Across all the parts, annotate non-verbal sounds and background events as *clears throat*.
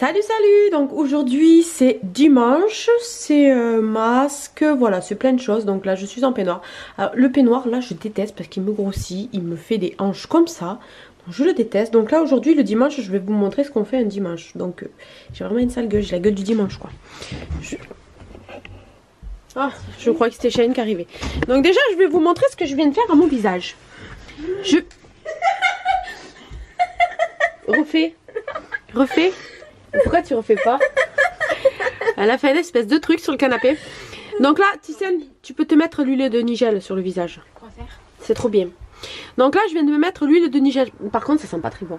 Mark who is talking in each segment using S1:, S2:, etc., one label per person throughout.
S1: Salut salut Donc aujourd'hui c'est dimanche, c'est euh, masque, voilà c'est plein de choses donc là je suis en peignoir. Alors le peignoir là je déteste parce qu'il me grossit, il me fait des hanches comme ça, je le déteste. Donc là aujourd'hui le dimanche je vais vous montrer ce qu'on fait un dimanche. Donc euh, j'ai vraiment une sale gueule, j'ai la gueule du dimanche quoi. Je... Ah, je crois que c'était Shane qui arrivait. Donc déjà je vais vous montrer ce que je viens de faire à mon visage. Je... Refais. Refais. Pourquoi tu refais pas Elle a fait une espèce de truc sur le canapé. Donc là, Ticiane, tu peux te mettre l'huile de nigel sur le visage.
S2: Quoi faire
S1: C'est trop bien. Donc là, je viens de me mettre l'huile de nigel. Par contre, ça sent pas très bon.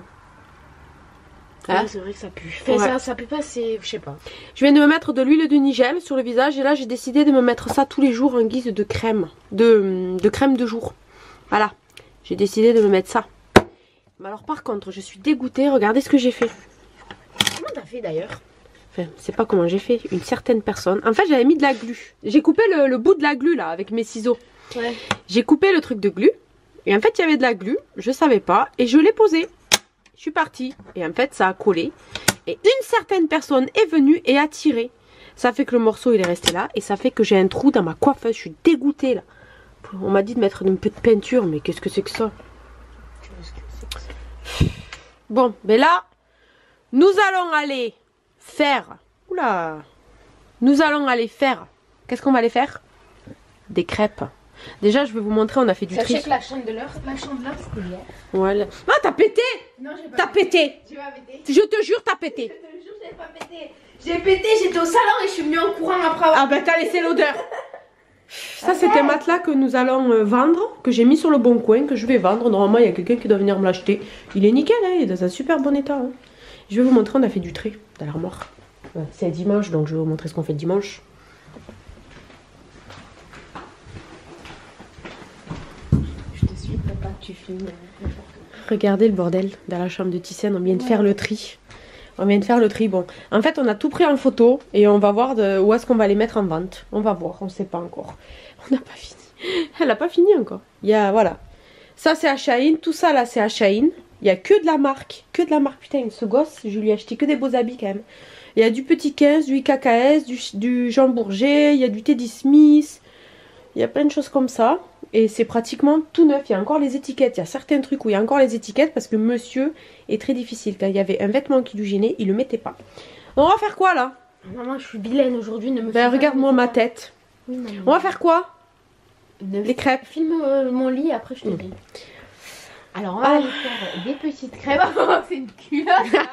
S1: Hein
S2: Ouais, c'est vrai que ça pue. Enfin,
S1: Ouais.
S2: ça, ça pue pas, c'est. Je sais pas.
S1: Je viens de me mettre de l'huile de nigel sur le visage et là, j'ai décidé de me mettre ça tous les jours en guise de crème. De, de crème de jour. Voilà. J'ai décidé de me mettre ça. Mais alors par contre, je suis dégoûtée. Regardez ce que j'ai fait.
S2: Fait d'ailleurs
S1: Enfin, c'est pas comment j'ai fait. Une certaine personne. En fait, j'avais mis de la glu. J'ai coupé le, le bout de la glu là avec mes ciseaux.
S2: Ouais.
S1: J'ai coupé le truc de glu. Et en fait, il y avait de la glu. Je savais pas. Et je l'ai posé. Je suis partie. Et en fait, ça a collé. Et une certaine personne est venue et a tiré. Ça fait que le morceau, il est resté là. Et ça fait que j'ai un trou dans ma coiffeuse. Je suis dégoûtée là. On m'a dit de mettre un peu de peinture. Mais qu'est-ce que c'est que ça? Bon, mais là, nous allons aller faire. Oula Nous allons aller faire. Qu'est-ce qu'on va aller faire? Des crêpes. Déjà, je vais vous montrer, on a fait du tri.
S2: Sachez que la chandeleur, la chandeleur c'était hier.
S1: Voilà. Ah, t'as pété
S2: Non, j'ai
S1: T'as pété
S2: J'ai pas pété.
S1: Je te jure, t'as pété.
S2: Je te jure, j'ai pas pété. J'ai pété, j'étais au salon et je suis venue en courant après avoir.
S1: Ah, ben t'as laissé l'odeur. *laughs* Ça, c'est un matelas que nous allons euh, vendre, que j'ai mis sur le bon coin, que je vais vendre. Normalement, il y a quelqu'un qui doit venir me l'acheter. Il est nickel, hein, il est dans un super bon état. hein. Je vais vous montrer, on a fait du tri dans l'armoire. Ouais, C'est dimanche, donc je vais vous montrer ce qu'on fait dimanche.
S2: Je te suis, papa, tu filmes quoi.
S1: Regardez le bordel dans la chambre de Ticiane, on vient de faire le tri. On vient de faire le tri. Bon, en fait, on a tout pris en photo et on va voir de où est-ce qu'on va les mettre en vente. On va voir, on sait pas encore. *laughs* On n'a pas fini. Elle n'a pas fini encore. Il y a, voilà. Ça, c'est Achaïn. Tout ça, là, c'est Achaïn. Il y a que de la marque. Que de la marque. Putain, ce gosse, je lui ai acheté que des beaux habits quand même. Il y a du Petit 15, du IKKS, du, du Jean Bourget, il y a du Teddy Smith. Il y a plein de choses comme ça. Et c'est pratiquement tout neuf. Il y a encore les étiquettes. Il y a certains trucs où il y a encore les étiquettes parce que monsieur est très difficile. Quand il y avait un vêtement qui lui gênait, il le mettait pas. On va faire quoi là?
S2: Maman, je suis vilaine aujourd'hui, ne me
S1: Ben regarde-moi ma tête.
S2: Oui.
S1: On va faire quoi?
S2: Ne
S1: Les crêpes.
S2: Filme euh, mon lit, après je te dis. Alors, on va
S1: Ah.
S2: aller faire des petites crêpes. *laughs* c'est une culotte. *laughs*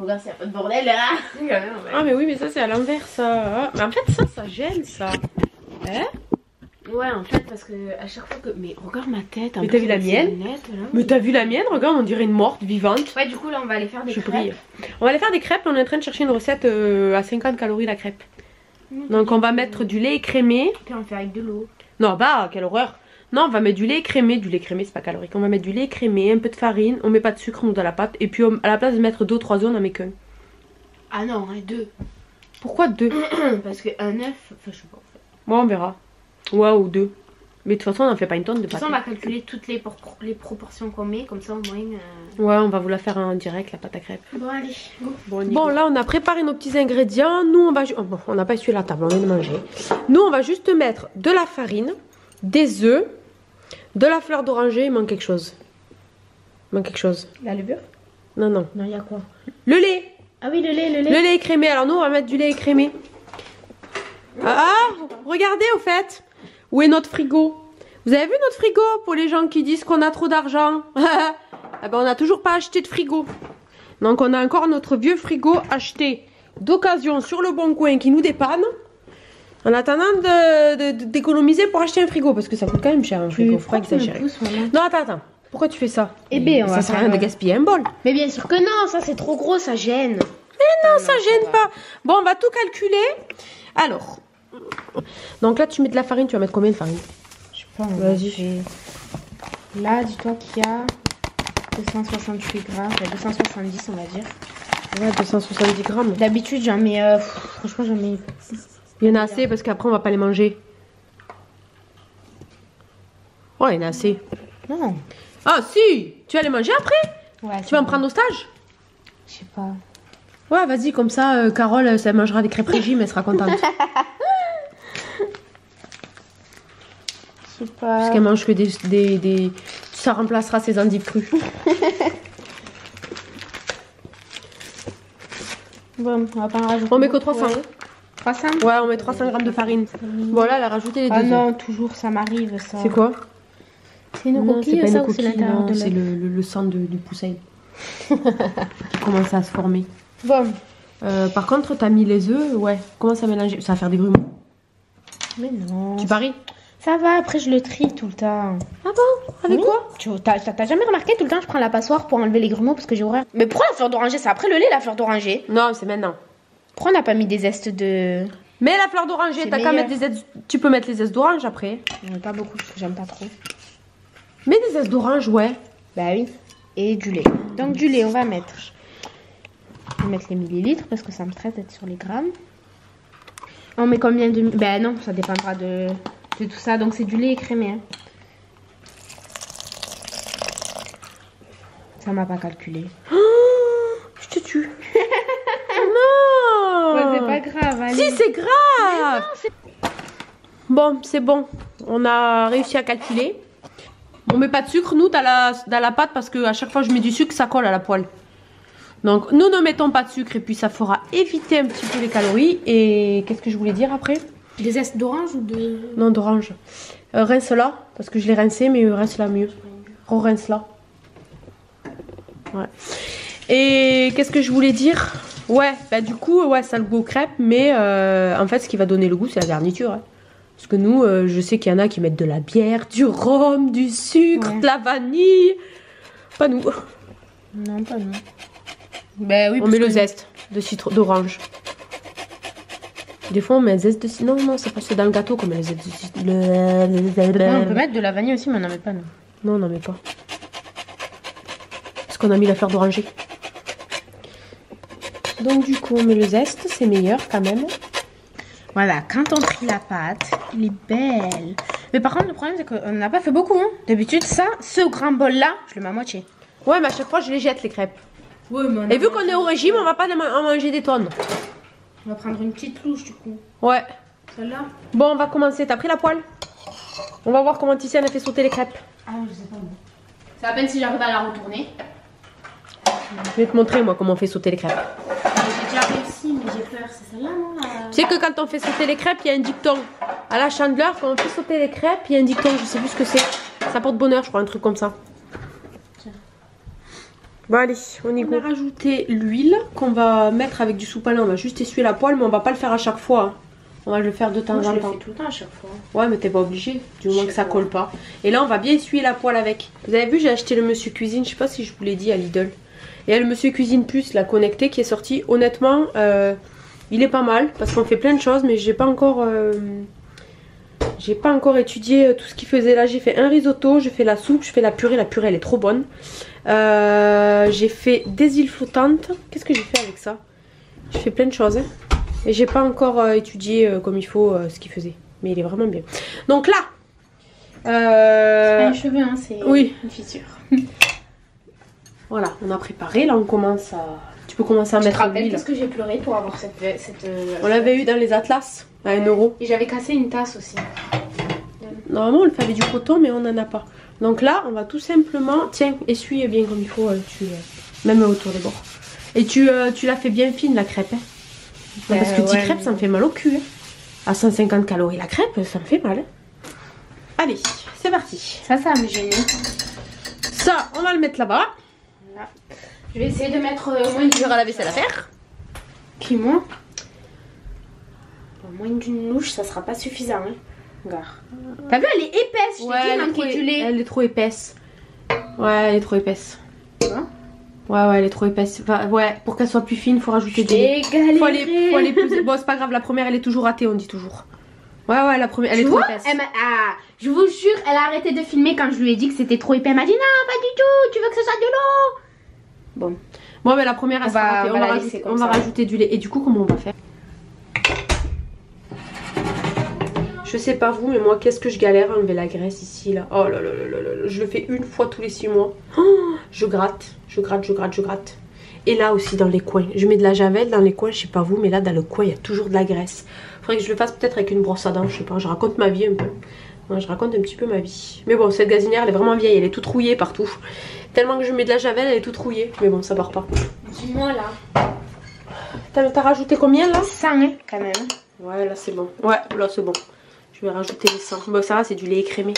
S2: Regarde, c'est un peu de bordel là.
S1: Ah mais oui mais ça c'est à l'envers ça. Mais en fait ça ça gêne ça. Hein?
S2: Ouais, en fait, parce que à chaque fois que. Mais regarde ma tête. en
S1: Mais t'as vu la mienne?
S2: lunettes, là.
S1: Mais t'as vu la mienne? Regarde on dirait une morte vivante.
S2: Ouais, du coup, là, on va aller faire des
S1: Je
S2: crêpes.
S1: brille. On va aller faire des crêpes. On est en train de chercher une recette euh, à 50 calories la crêpe. Donc on va mettre du lait écrémé.
S2: Puis on fait avec de l'eau.
S1: Non bah quelle horreur. Non on va mettre du lait écrémé. Du lait écrémé c'est pas calorique. On va mettre du lait écrémé, un peu de farine. On met pas de sucre on met dans la pâte. Et puis on- à la place de mettre deux ou trois œufs on en met qu'un.
S2: Ah non, hein, deux.
S1: Pourquoi deux? *clears throat*
S2: Parce que un œuf. Enfin, je sais pas. en fait.
S1: Bon on verra. Ouais ou deux. Mais de toute façon on en fait pas une tonne de
S2: De toute
S1: pâte.
S2: façon, on va calculer toutes les, por- les proportions qu'on met, comme ça au moins. euh,
S1: Ouais on va vous la faire en direct la pâte à crêpes.
S2: Bon, allez, go.
S1: Bon, là, on a préparé nos petits ingrédients. Nous, on va. ju- oh, bon, on n'a pas essuyé la table, on vient de manger. Nous, on va juste mettre de la farine, des œufs, de la fleur d'oranger. Il manque quelque chose. Il manque quelque chose.
S2: La levure?
S1: Non, non.
S2: Non, il y a quoi?
S1: Le lait.
S2: Ah oui, le lait, le lait.
S1: Le lait écrémé. Alors, nous, on va mettre du lait écrémé. Ah, ah, regardez, au fait. Où est notre frigo? Vous avez vu notre frigo pour les gens qui disent qu'on a trop d'argent? Ah *laughs* ben, on n'a toujours pas acheté de frigo. Donc, on a encore notre vieux frigo acheté d'occasion sur le bon coin qui nous dépanne. En attendant d'économiser pour acheter un frigo parce que ça coûte quand même cher un frigo, faut pas exagérer. Non, attends, attends. Pourquoi tu fais ça?
S2: Eh ben, on
S1: ça
S2: va
S1: sert à rien de gaspiller un bol.
S2: Mais bien sûr que non, ça c'est trop gros, ça gêne.
S1: Non, ça gêne pas. Bon, on va tout calculer. Alors, donc là, tu mets de la farine. Tu vas mettre combien de farine
S2: Je sais pas,
S1: Vas-y.
S2: Là, dis-toi qu'il y a 268 grammes, enfin, 270 on va dire.
S1: Ouais, 270 grammes.
S2: D'habitude j'en mets, euh, franchement j'en mets...
S1: Il y en a assez parce qu'après, on va pas les manger. Ouais, il y en a assez.
S2: Non.
S1: Ah si Tu vas les manger après
S2: Ouais,
S1: Tu vas en prendre au stage
S2: Je sais pas.
S1: Ouais, vas-y, comme ça, euh, Carole, euh, ça mangera des crêpes régime, elle sera contente. *laughs*
S2: Je sais pas.
S1: Parce qu'elle mange que des, des, des- Ça remplacera ses endives crues. *laughs*
S2: Bon, on va pas en rajouter.
S1: On met que
S2: beaucoup,
S1: 300.
S2: ouais. 300
S1: Ouais, on met 300 grammes de farine. Voilà, elle a rajouté les deux
S2: Ah non, toujours ça m'arrive ça.
S1: C'est quoi?
S2: C'est une coquille
S1: c'est pas
S2: ça
S1: une
S2: ou c'est l'intérieur
S1: non,
S2: de
S1: c'est le, le, le sang de- du poussin *laughs* qui commence à se former.
S2: Bon,
S1: Euh, par contre, t'as mis les œufs, ouais. Commence à mélanger. Ça va faire des grumeaux.
S2: mais non.
S1: Tu paries?
S2: Ça va, après je le trie tout le temps.
S1: Ah bon? Avec
S2: Oui.
S1: quoi?
S2: Tu t'as jamais remarqué tout le temps je prends la passoire pour enlever les grumeaux parce que j'ai horreur. Mais pourquoi la fleur d'oranger C'est après le lait la fleur d'oranger.
S1: Non, c'est maintenant.
S2: Pourquoi on n'a pas mis des zestes de.
S1: Mais la fleur d'oranger, t'as qu'à mettre des aides. Tu peux mettre les zestes d'orange après.
S2: Pas beaucoup parce que j'aime pas trop.
S1: Mets des zestes d'orange, ouais.
S2: Bah oui. Et du lait. Donc du lait, on va mettre. On va mettre les millilitres parce que ça me stresse d'être sur les grammes. On met combien de. Ben non, ça dépendra de, de tout ça. Donc c'est du lait écrémé. hein. Ça m'a pas calculé.
S1: Je te tue. *laughs* non
S2: Ouais, c'est pas grave, allez.
S1: Si, c'est grave Bon, c'est bon. On a réussi à calculer. On met pas de sucre, nous, dans la, dans la pâte, parce que à chaque fois que je mets du sucre, ça colle à la poêle. Donc, nous ne mettons pas de sucre, et puis ça fera éviter un petit peu les calories. Et qu'est-ce que je voulais dire après?
S2: Des zestes d'orange ou de.
S1: Non, d'orange. Euh, rince-la, parce que je l'ai rincé, mais rince-la mieux. Re-rince-la. Ouais. Et qu'est-ce que je voulais dire? Ouais, bah du coup, ouais, ça a le goût aux crêpes, mais euh, en fait, ce qui va donner le goût, c'est la garniture. hein. Parce que nous, euh, je sais qu'il y en a qui mettent de la bière, du rhum, du sucre,
S2: Ouais.
S1: de la vanille. Pas nous.
S2: Non, pas non. Ben oui,
S1: on
S2: parce
S1: met le zeste de citron, d'orange. Des fois, on met un zeste de citron. Non, non, c'est pas c'est dans le gâteau qu'on met le zeste de
S2: on peut mettre de la vanille aussi, mais on n'en met pas non.
S1: Non, on n'en met pas. Parce qu'on a mis la fleur d'oranger. Donc du coup, on met le zeste, c'est meilleur quand même.
S2: Voilà, quand on trie la pâte, elle est belle. Mais par contre, le problème, c'est qu'on n'a pas fait beaucoup. Hein. D'habitude, ça, ce grand bol-là, je le mets à moitié.
S1: Ouais, mais à chaque fois, je les jette les crêpes.
S2: Mais
S1: Et vu qu'on est au régime, on va pas en manger des tonnes.
S2: On va prendre une petite louche, du coup.
S1: Ouais.
S2: Celle-là
S1: Bon, on va commencer. T'as pris la poêle? On va voir comment Tiziane a fait sauter les crêpes.
S2: Ah, je sais pas. C'est à peine si j'arrive à la retourner.
S1: Je vais te montrer, moi, comment on fait sauter les crêpes.
S2: J'ai déjà réussi, mais j'ai peur. C'est celle-là, non la-
S1: Tu sais que quand on fait sauter les crêpes, il y a un dicton. À la chandeleur, quand on fait sauter les crêpes, il y a un dicton, je sais plus ce que c'est. Ça porte bonheur, je crois, un truc comme ça. Bon, allez, on y go. On a rajouté l'huile qu'on va mettre avec du sous-palin. On va juste essuyer la poêle, mais on va pas le faire à chaque fois. hein. On va le faire de temps
S2: Moi, je
S1: en
S2: le
S1: temps.
S2: fais tout le temps à chaque fois.
S1: Ouais, mais t'es pas obligé, du moment
S2: Je
S1: que ça
S2: pas.
S1: colle pas. Et là, on va bien essuyer la poêle avec. Vous avez vu, j'ai acheté le Monsieur Cuisine, je sais pas si je vous l'ai dit à Lidl. Et le Monsieur Cuisine Plus, la connectée, qui est sorti. Honnêtement, euh, il est pas mal parce qu'on fait plein de choses, mais j'ai pas encore. euh, j'ai pas encore étudié euh, tout ce qu'il faisait là. J'ai fait un risotto, j'ai fait la soupe, je fais la purée. La purée, elle est trop bonne. Euh, j'ai fait des îles flottantes. Qu'est-ce que j'ai fait avec ça? J'ai fait plein de choses. hein. Et j'ai pas encore euh, étudié euh, comme il faut ce qu'il faisait. Mais il est vraiment bien. Donc là, euh,
S2: Un cheveu, hein, c'est
S1: oui.
S2: une fissure. *laughs*
S1: voilà, on a préparé. Là, on commence à. Tu peux commencer à
S2: Tu
S1: mettre l'huile.
S2: qu'est-ce que j'ai pleuré pour avoir cette. cette
S1: On l'avait eu dans les atlas à 1 euro.
S2: Et j'avais cassé une tasse aussi.
S1: Normalement, on le fait avec du coton, mais on n'en a pas. Donc là, on va tout simplement. Tiens, essuie bien comme il faut. euh, tu, euh, même autour des bords. Et tu, euh, tu la fais bien fine, la crêpe. hein. Parce que
S2: Euh,
S1: 10
S2: ouais,
S1: crêpes, ça me fait mal au cul. hein. À 150 calories la crêpe, ça me fait mal. hein. Allez, c'est parti.
S2: Ça, ça va me gêner.
S1: Ça, on va le mettre là-bas.
S2: Voilà. Je vais essayer de mettre euh, moins
S1: y aura la vaisselle à faire.
S2: Puis moins. Bon, moins d'une louche, ça sera pas suffisant. Hein. T'as vu, elle est épaisse. Je t'ai dit,
S1: elle, est
S2: manquait
S1: trop,
S2: du lait.
S1: elle est trop épaisse. Ouais, elle est trop épaisse.
S2: Vois
S1: Ouais, ouais, elle est trop épaisse. Enfin, ouais, pour qu'elle soit plus fine, faut rajouter du lait.
S2: J'ai galéré.
S1: Faut aller, faut aller peser. Bon, c'est pas grave, la première elle est toujours ratée, on dit toujours. Ouais, ouais, la première elle
S2: Tu
S1: est trop épaisse.
S2: elle ah, je vous jure, elle a arrêté de filmer quand je lui ai dit que c'était trop épais. Elle m'a dit non, pas du tout, tu veux que ce soit de l'eau? Bon,
S1: Bon, mais la première elle
S2: On
S1: sera
S2: va-
S1: ratée.
S2: on
S1: On,
S2: va
S1: on rajouter du lait. Et du coup, comment on va faire? Je sais pas vous, mais moi, qu'est-ce que je galère à enlever la graisse ici, là. Oh là là là là là. Je le fais une fois tous les six mois. Oh, je gratte, je gratte, je gratte, je gratte. Et là aussi, dans les coins. Je mets de la javel dans les coins, je sais pas vous, mais là, dans le coin, il y a toujours de la graisse. Faudrait que je le fasse peut-être avec une brosse à dents, je sais pas. Je raconte ma vie un peu. Moi, je raconte un petit peu ma vie. Mais bon, cette gazinière, elle est vraiment vieille. Elle est toute rouillée partout. Tellement que je mets de la javel, elle est toute rouillée. Mais bon, ça part pas.
S2: Dis-moi là.
S1: T'as rajouté combien là?
S2: 100 hein, quand même.
S1: Ouais, là c'est bon. Ouais, là c'est bon. Je vais rajouter les 100. Bon, ça va, c'est du lait écrémé.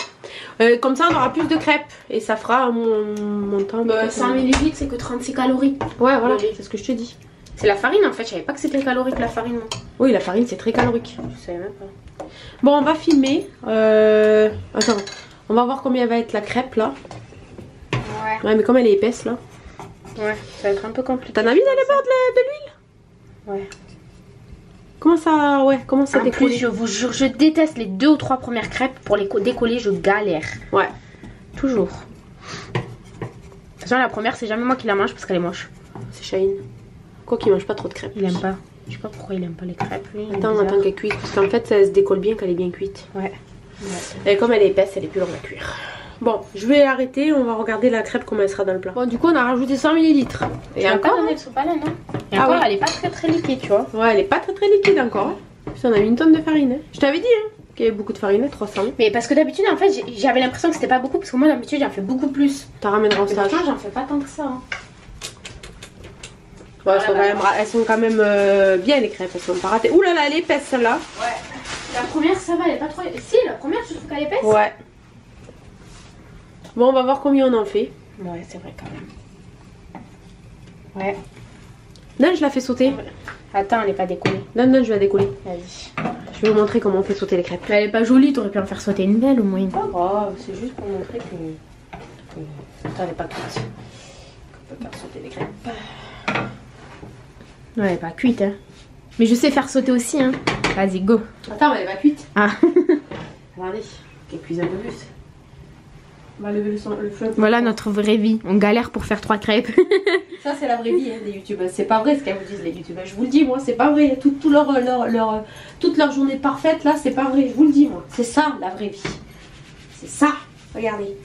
S1: Euh, comme ça, on aura plus de crêpes. Et ça fera mon, mon temps.
S2: Bah, 100 ml, c'est que 36 calories.
S1: Ouais, voilà, c'est ce que je te dis.
S2: C'est la farine en fait. Je savais pas que c'était calorique la farine. moi.
S1: Oui, la farine, c'est très calorique.
S2: Je savais même pas.
S1: Bon, on va filmer. Euh... Attends, on va voir combien va être la crêpe là.
S2: Ouais.
S1: Ouais, mais comme elle est épaisse là.
S2: Ouais, ça va être un peu compliqué.
S1: T'en as mis dans les bords de l'huile?
S2: Ouais.
S1: Comment ça, ouais, comment ça
S2: En plus, je vous jure, je déteste les deux ou trois premières crêpes. Pour les co- décoller, je galère.
S1: Ouais.
S2: Toujours. De toute façon, la première, c'est jamais moi qui la mange parce qu'elle est moche.
S1: C'est Shane. Quoi qu'il mange pas trop de crêpes.
S2: Il aime pas. Je sais pas pourquoi il aime pas les crêpes. Lui,
S1: Attends,
S2: bizarre.
S1: attends qu'elle cuise. Parce qu'en fait, ça se décolle bien quand elle est bien cuite.
S2: Ouais.
S1: Et comme elle est épaisse, elle est plus longue à cuire. Bon, je vais arrêter, on va regarder la crêpe comment elle sera dans le plat. Bon, du coup, on a rajouté 100 ml.
S2: Et
S1: Et
S2: encore,
S1: encore
S2: donner le sopalin, non Et
S1: Ah
S2: encore,
S1: oui.
S2: elle est pas très très liquide, tu vois.
S1: Ouais, elle est pas très très liquide encore. hein. Puis on a mis une tonne de farine. hein. Je t'avais dit hein, qu'il y avait beaucoup de farine, 300.
S2: Mais parce que d'habitude, en fait, j'avais l'impression que c'était pas beaucoup. Parce que moi, d'habitude, j'en fais beaucoup plus.
S1: T'as ramèneras en
S2: Mais
S1: stage.
S2: franchement, j'en fais pas tant que ça. hein.
S1: Ouais, elles, sont quand même, elles sont quand même euh, bien les crêpes, elles sont pas ratées. Ouh là là, elle est épaisse celle-là.
S2: Ouais. La première, ça va, elle est pas trop. Si, la première, tu trouves qu'elle est épaisse?
S1: Ouais. Bon, on va voir combien on en fait.
S2: Ouais, c'est vrai quand même. Ouais.
S1: Non, je la fais sauter.
S2: Attends, elle est pas décollée.
S1: Non, non, je vais la décoller.
S2: Vas-y.
S1: Je vais vous montrer comment on fait sauter les crêpes.
S2: Mais elle est pas jolie, t'aurais pu en faire sauter une belle au moins.
S1: Pas grave, c'est juste pour montrer que. que ça n'est pas cuite. Qu'on peut faire sauter les crêpes.
S2: Ouais, elle est pas cuite, hein. Mais je sais faire sauter aussi, hein. Vas-y, go.
S1: Attends, elle est pas cuite.
S2: Ah. *laughs*
S1: Regardez, qu'elle cuise un peu plus. On va lever le, son- le feu.
S2: voilà notre vraie vie. On galère pour faire trois crêpes.
S1: Ça, c'est la vraie vie hein, des youtubeuses. C'est pas vrai ce qu'elles vous disent, les youtubeuses. Je vous le dis, moi, c'est pas vrai. Tout, tout leur, leur, leur- toute leur journée parfaite, là, c'est pas vrai. Je vous le dis, moi. C'est ça, la vraie vie. C'est ça. Regardez.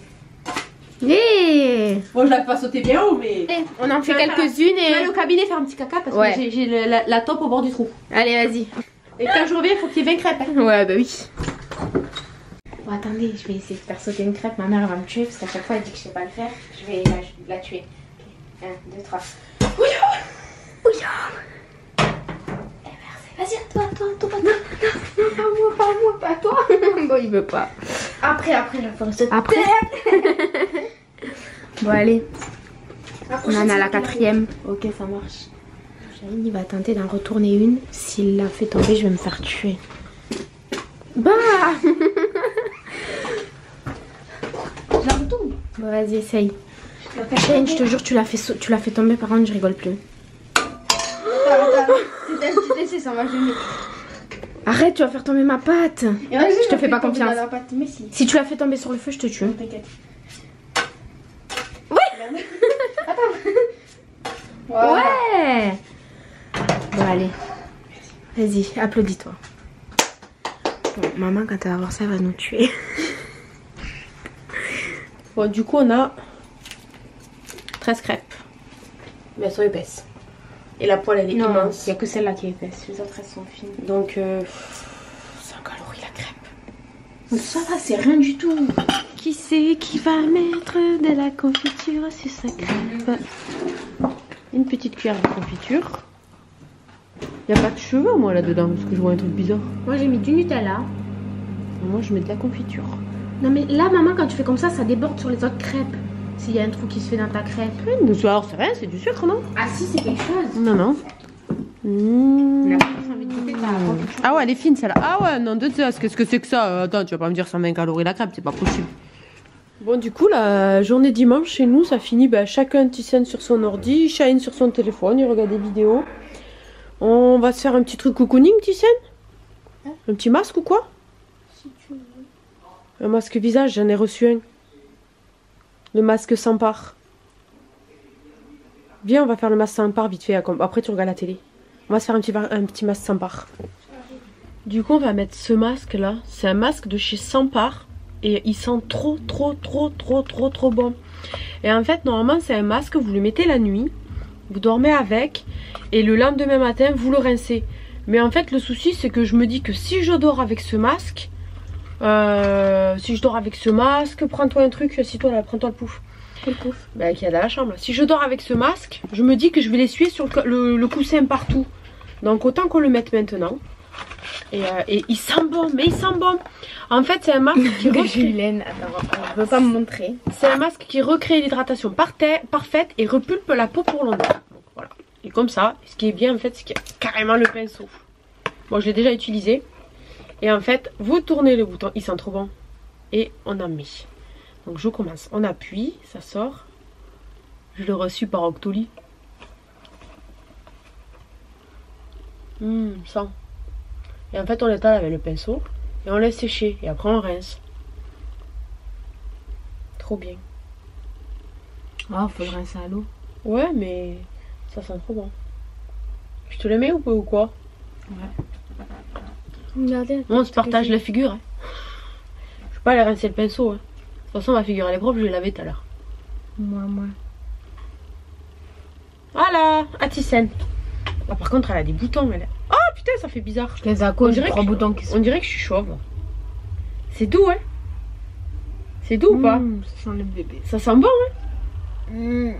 S2: Yeah
S1: Bon, je la fais pas sauter bien haut, mais.
S2: Eh, On en fait quelques-unes
S1: Je vais aller
S2: et.
S1: au cabinet faire un petit caca parce
S2: Ouais.
S1: que j'ai- la, la top au bord du trou.
S2: Allez, vas-y.
S1: Et quand je reviens, il faut qu'il y ait 20 crêpes. hein.
S2: Ouais, bah oui. Bon, attendez, je vais essayer de faire sauter une crêpe. Ma mère elle va me tuer parce qu'à chaque fois elle dit que je sais pas le faire. Je vais la, la tuer. 1, 2, 3. Ouya Ouya merci. Vas-y, à toi, à toi, à toi, à toi. Non, non, pas moi, pas moi, pas toi. *laughs* bon, il veut pas. Après, après, vais faire sauter. Après Bon, allez. On en a la quatrième. Ok, ça marche. Shaheen, il va tenter d'en retourner une. S'il la fait tomber, je vais me faire tuer. Bah *laughs* Bon, vas-y, essaye. Shane, je te jure, tu l'as fait, tu l'as fait tomber, par contre, je rigole plus. Arrête, tu vas faire tomber ma pâte.
S3: Et
S2: Je te fais pas confiance.
S3: Mais si.
S2: Si tu la fais tomber sur le feu, je te tue.
S3: T'inquiète.
S2: Ouais *laughs*
S3: Voilà.
S2: Ouais Bon, allez. Vas-y, applaudis-toi. Bon, maman, quand elle va voir ça, elle va nous tuer. *laughs*
S1: Bon, du coup, on a 13 crêpes. Mais elles sont épaisses. Et la poêle, elle est
S2: Non,
S1: immense.
S2: il n'y a que celle-là qui est épaisse. Les autres, elles sont fines.
S1: Donc, euh, 100 calories la crêpe.
S2: Donc, ça va, c'est rien du tout.
S1: Qui c'est qui va mettre de la confiture sur sa crêpe? Une petite cuillère de confiture. Il n'y a pas de cheveux, moi, là-dedans, parce que je vois un truc bizarre.
S2: Moi, j'ai mis du Nutella.
S1: Moi, je mets de la confiture.
S2: Non, mais là, maman, quand tu fais comme ça, ça déborde sur les autres crêpes. S'il y a un trou qui se fait dans ta crêpe.
S1: Alors, c'est rien, c'est du sucre, non?
S2: Ah, si, c'est quelque chose.
S1: Non, non. Mmh.
S2: Confiture.
S1: Ah ouais, elle est fine celle-là. Ah ouais, non, de Zeus, qu'est-ce que c'est que ça? Euh, Attends, tu vas pas me dire 120 calories la crêpe, c'est pas possible. Bon, du coup, la journée dimanche chez nous, ça finit bah, chacun Tissen sur son ordi, Shine sur son téléphone, il regarde des vidéos. On va se faire un petit truc cocooning, Tissen Un petit masque ou quoi? Un masque visage, j'en ai reçu un. Le masque sans. Viens, on va faire le masque sans vite fait. Après, tu regardes la télé. On va se faire un petit, masque sans. Du coup, on va mettre ce masque là. C'est un masque de chez Sampar. Et il sent trop, trop, trop, trop, trop, trop bon. Et en fait, normalement, c'est un masque, vous le mettez la nuit. Vous dormez avec. Et le lendemain matin, vous le rincez. Mais en fait, le souci, c'est que je me dis que si je dors avec ce masque, euh, si je dors avec ce masque, prends-toi un truc, assis-toi là, prends-toi le pouf.
S2: Quel pouf
S1: Bah, qui a dans la chambre. Si je dors avec ce masque, je me dis que je vais l'essuyer sur le, le- le coussin partout. Donc autant qu'on le mette maintenant. Et, euh, et il sent bon, mais il sent bon. En fait, c'est un masque *laughs* qui recrée,
S2: attends, pas me montrer.
S1: c'est un masque qui recrée l'hydratation parfaite et repulpe la peau pour longtemps. Donc, voilà. Et comme ça, ce qui est bien en fait, c'est qu'il y a carrément le pinceau. Bon, je l'ai déjà utilisé. Et en fait, vous tournez le bouton, il sent trop bon. Et on en met. Donc je commence. On appuie, ça sort. Je l'ai reçu par Octoly. Hum, sent. Et en fait, on l'étale avec le pinceau et on laisse sécher. Et après, on rince. Trop bien.
S2: Oh, faut le rincer à l'eau.
S1: Ouais, mais ça sent trop bon. Je te le mets ou, ou quoi?
S2: Regardez.
S1: On se partage la figure. hein. Je vais pas aller rincer le pinceau. hein. De toute façon, ma figure elle est propre, je l'ai lavée tout à l'heure.
S2: Moi, moi.
S1: Voilà, Aticène. Ah, par contre, elle a des boutons. Elle... Oh putain, ça fait bizarre.
S2: Les
S1: On dirait que-
S2: boutons qui
S1: On dirait que je suis chauve. C'est doux, hein C'est doux ou pas
S2: Mmh, ça sent le bébé.
S1: Ça sent bon, hein
S2: Mmh.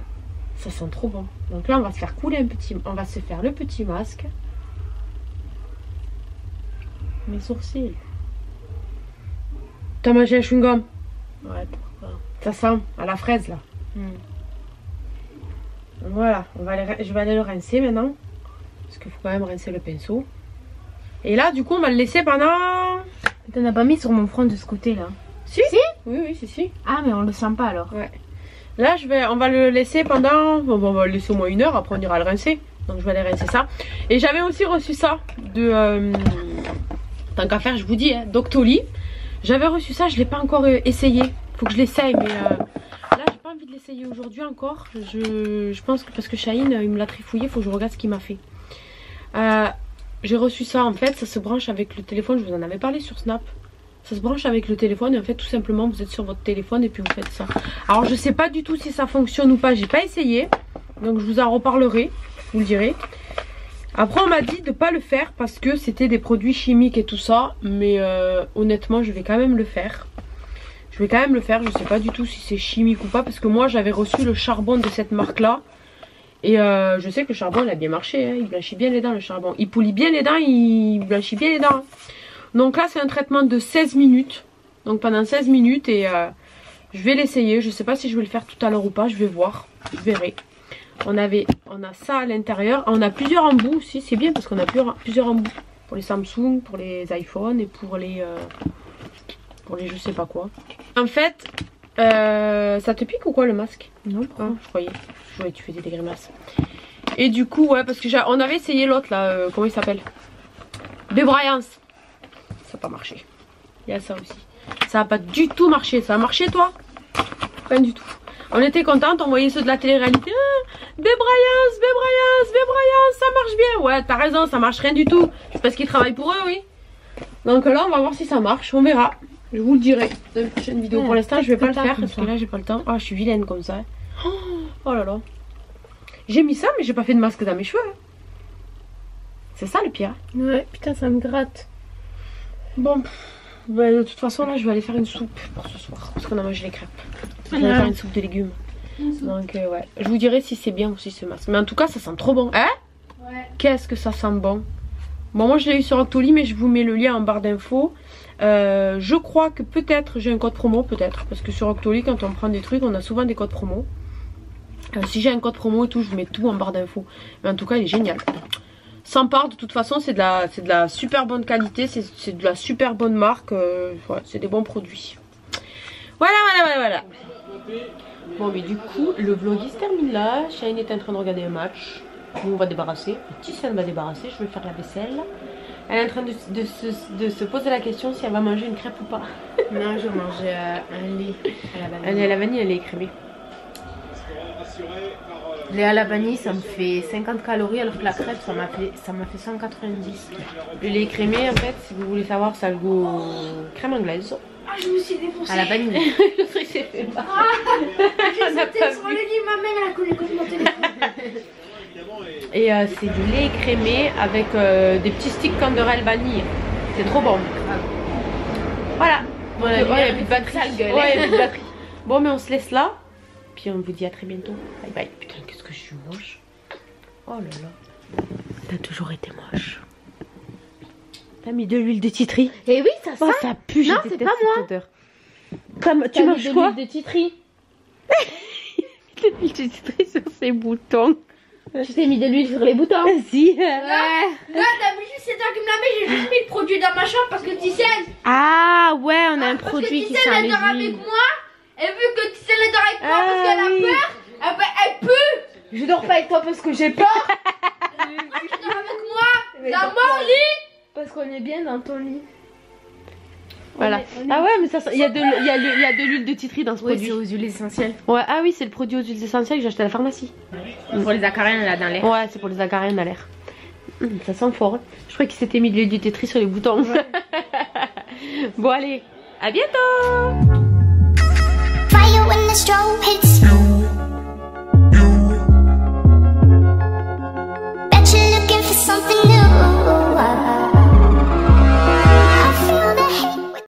S1: Ça sent trop bon. Donc là, on va se faire couler un petit... On va se faire le petit masque. Mes sourcils. T'as mangé un chewing-gum
S2: Ouais, pourquoi
S1: Ça sent à la fraise, là.
S2: Mmh.
S1: Voilà, on va aller- je vais aller le rincer maintenant. Parce qu'il faut quand même rincer le pinceau. Et là, du coup, on va le laisser pendant...
S2: T'en as pas mis sur mon front de ce côté-là?
S1: Si Oui, oui, si, si.
S2: Ah, mais on le sent pas alors.
S1: Là, je vais, on va le laisser pendant... Bon, bon, on va le laisser au moins une heure, après on ira le rincer. Donc, je vais aller rincer ça. Et j'avais aussi reçu ça de... euh, Tant qu'à faire, je vous dis, hein, Doctolib. J'avais reçu ça, je l'ai pas encore euh, essayé. Faut que je l'essaye, mais... euh, Là, j'ai pas envie de l'essayer aujourd'hui encore. Je, je pense que parce que Shaheen, euh, il me l'a trifouillé, faut que je regarde ce qu'il m'a fait. Euh, j'ai reçu ça en fait, ça se branche avec le téléphone, je vous en avais parlé sur Snap. Ça se branche avec le téléphone et en fait tout simplement vous êtes sur votre téléphone et puis vous faites ça. Alors je sais pas du tout si ça fonctionne ou pas, j'ai pas essayé. Donc je vous en reparlerai, vous le dirai. Après on m'a dit de pas le faire parce que c'était des produits chimiques et tout ça. Mais euh, honnêtement je vais quand même le faire. Je vais quand même le faire, je sais pas du tout si c'est chimique ou pas parce que moi j'avais reçu le charbon de cette marque là. Et euh, je sais que le charbon il a bien marché, hein. il blanchit bien les dents le charbon. Il polie bien les dents, il blanchit bien les dents. hein. Donc là c'est un traitement de 16 minutes. Donc pendant 16 minutes et euh, je vais l'essayer. Je sais pas si je vais le faire tout à l'heure ou pas, je vais voir. Je verrai. On avait, on a ça à l'intérieur. On a plusieurs embouts aussi, c'est bien parce qu'on a plusieurs, plusieurs embouts. Pour les Samsung, pour les iPhones et pour les... euh, pour les je sais pas quoi. En fait, euh, ça te pique ou quoi le masque?
S2: Non,
S1: ah, je croyais. Je voyais que tu faisais des grimaces. Et du coup, ouais, parce que on avait essayé l'autre là, euh, comment il s'appelle? Débraillance. Ça n'a pas marché. Il y a ça aussi. Ça n'a pas du tout marché. Ça a marché toi? Pas du tout. On était contentes, on voyait ceux de la télé-réalité. Ah, débraillance, débraillance, débraillance, ça marche bien. Ouais, t'as raison, ça marche rien du tout. C'est parce qu'ils travaillent pour eux, oui. Donc là, on va voir si ça marche, on verra. Je vous le dirai dans une prochaine vidéo.
S2: Ouais,
S1: pour l'instant, je vais pas le faire parce que là, j'ai pas le temps. Ah, je suis vilaine comme ça. Oh, oh là là. J'ai mis ça, mais j'ai pas fait de masque dans mes cheveux. hein. C'est ça le pire.
S2: Ouais, putain, ça me gratte.
S1: Bon, bah, de toute façon, là, je vais aller faire une soupe pour ce soir. Parce qu'on a mangé les crêpes. Je vais
S2: Ah.
S1: faire une soupe de légumes. Donc, euh, ouais. Je vous dirai si c'est bien aussi ce masque. Mais en tout cas, ça sent trop bon. Hein?
S3: Ouais.
S1: Qu'est-ce que ça sent bon? Bon, moi, je l'ai eu sur Octoly, mais je vous mets le lien en barre d'infos. Euh, je crois que peut-être j'ai un code promo, peut-être. Parce que sur Octoly, quand on prend des trucs, on a souvent des codes promo. Euh, si j'ai un code promo et tout, je vous mets tout en barre d'infos. Mais en tout cas, il est génial. Sans part, de toute façon, c'est de la, c'est de la super bonne qualité, c'est c'est de la super bonne marque. euh, ouais, c'est des bons produits. Voilà, voilà, voilà, voilà. Bon, mais du coup, le vlog il se termine là. Shane est en train de regarder un match. Nous, on va débarrasser. Titiane va débarrasser. Je vais faire la vaisselle. Elle est en train de, de se, de se poser la question si elle va manger une crêpe ou pas. *laughs*
S2: Non, je mange euh, un lait à la.
S1: Elle est à la vanille, elle est écrémée.
S2: Les à la vanille, ça me fait 50 calories alors que la crêpe, ça m'a fait, ça m'a fait 190.
S1: Le lait crémé, en fait, si vous voulez savoir, ça a le goût crème anglaise.
S3: Ah, je me suis défoncée.
S2: À la vanille. *laughs*
S1: le truc s'est fait pas.
S3: J'ai
S1: n'a
S3: sauté
S1: pas
S3: sur
S1: vu.
S3: le lit, ma mère, elle a collé contre mon téléphone.
S1: Et euh, c'est du lait crémé avec euh, des petits sticks Canderel vanille. C'est trop bon. Voilà. Bon,
S2: Ouais,
S1: il y a
S2: elle
S1: plus de
S2: fait
S1: batterie.
S2: sale gueule.
S1: Ouais, il y a plus de batterie. *laughs* Bon, mais on se laisse là. Puis on vous dit à très bientôt. Bye bye. Putain, qu'est-ce que je suis moche. Oh là là. T'as toujours été moche. T'as mis de l'huile de titri.
S2: Et oui, ça
S1: Oh, ça pue,
S2: Non, c'est pas moi.
S1: odeur. Comme- tu manges quoi
S2: de titri. *laughs*
S1: De l'huile de citri sur ses boutons.
S2: Tu t'es mis de l'huile sur les boutons. *laughs*
S1: Vas-y.
S2: Ouais.
S3: Là, d'habitude, c'est toi qui me la mets. J'ai juste mis le produit dans ma chambre parce que Tissène.
S1: Ah ouais, on a un
S3: parce
S1: produit
S3: que
S1: qui sent
S3: dort avec
S1: l'huile.
S3: moi. Et vu que Tissène, elle dort avec moi
S1: Ah,
S3: parce qu'elle a peur, eh ben, elle peut.
S2: Je dors pas avec toi parce que j'ai peur. *laughs*
S3: Tu dors avec moi dans mon lit.
S2: Parce qu'on est bien dans ton lit.
S1: Voilà.
S2: On est- on est-
S1: Ah ouais, mais ça, sent- il y a de, il y a le- il y a de l'huile de titri dans ce
S2: Oui,
S1: produit.
S2: c'est aux huiles essentielles.
S1: Ouais, ah oui, c'est le produit aux huiles essentielles que j'ai acheté à la pharmacie.
S2: Pour les acariens là dans l'air.
S1: Ouais, c'est pour les acariens à l'air. Hum, ça sent fort. hein. Je crois qu'il s'était mis de l'huile de titri sur les boutons. *laughs* bon allez, à bientôt strobe hits.